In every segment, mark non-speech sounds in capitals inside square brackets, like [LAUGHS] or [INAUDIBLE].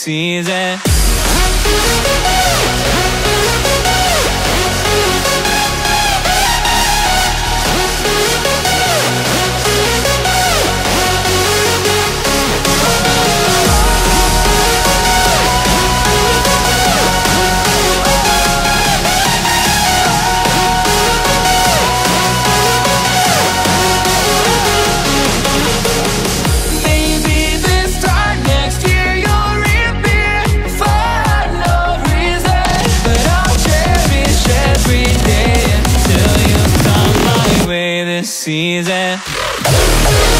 season. season.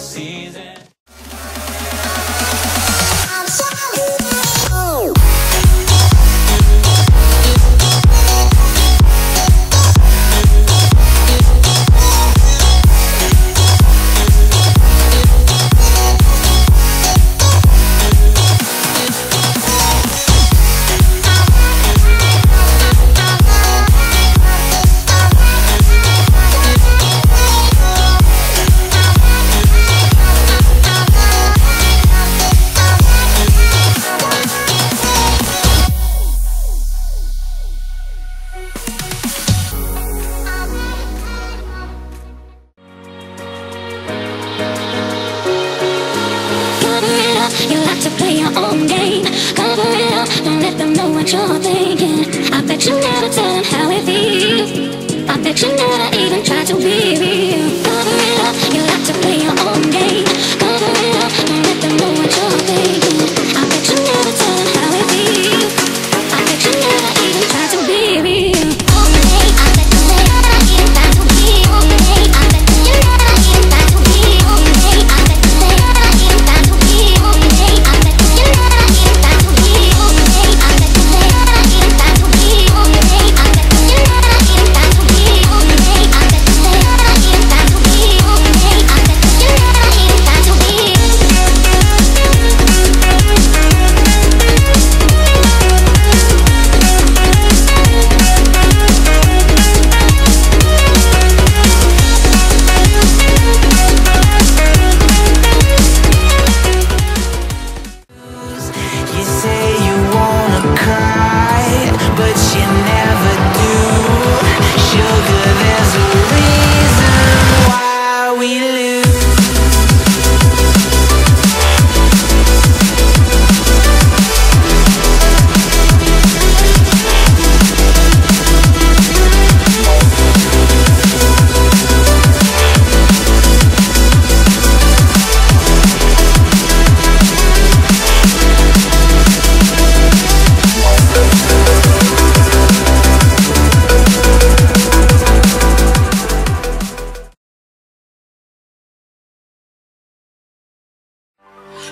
know what you're thinking. I bet you never tell him how it feels. I bet you never even try to be real.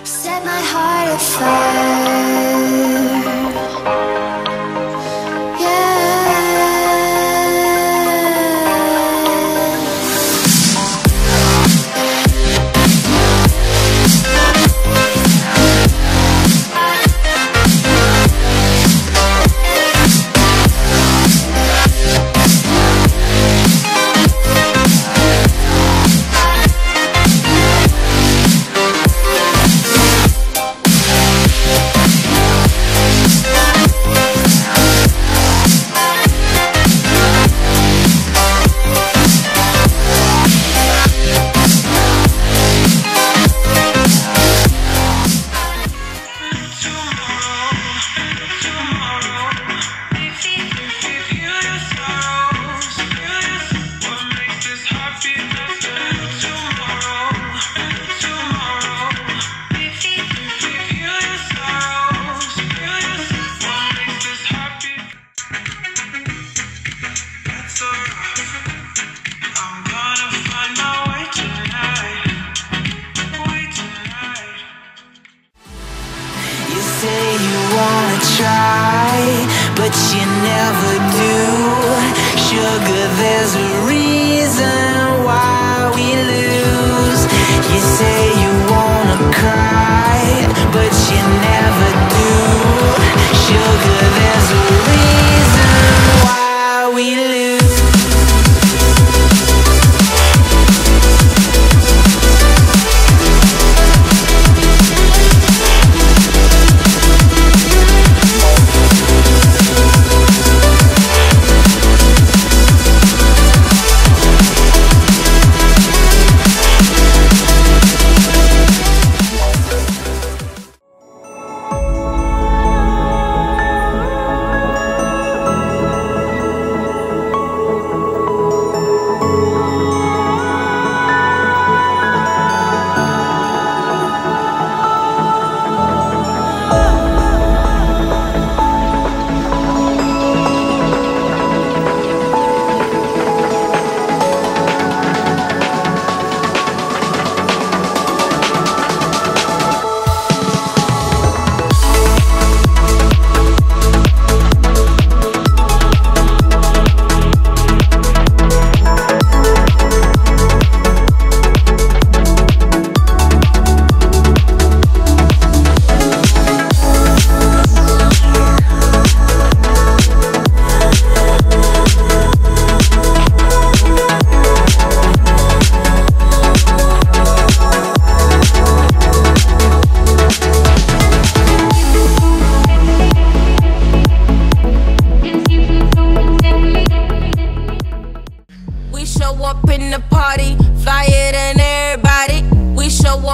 Set my heart afire. You never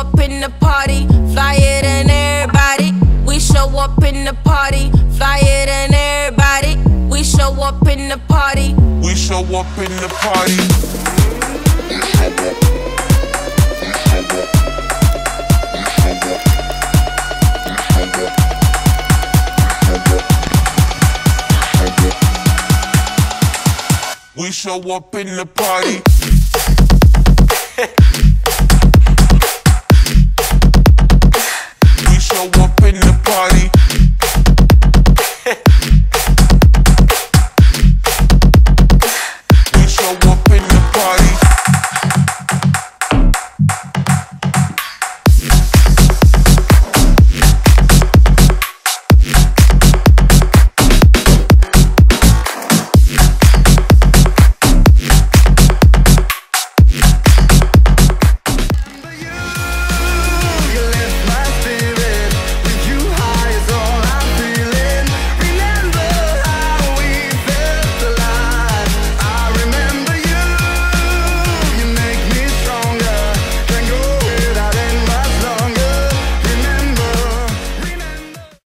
up in the party, flyer than everybody. We show up in the party, flyer than everybody. We show up in the party. We show up in the party. We show up in the party. [LAUGHS]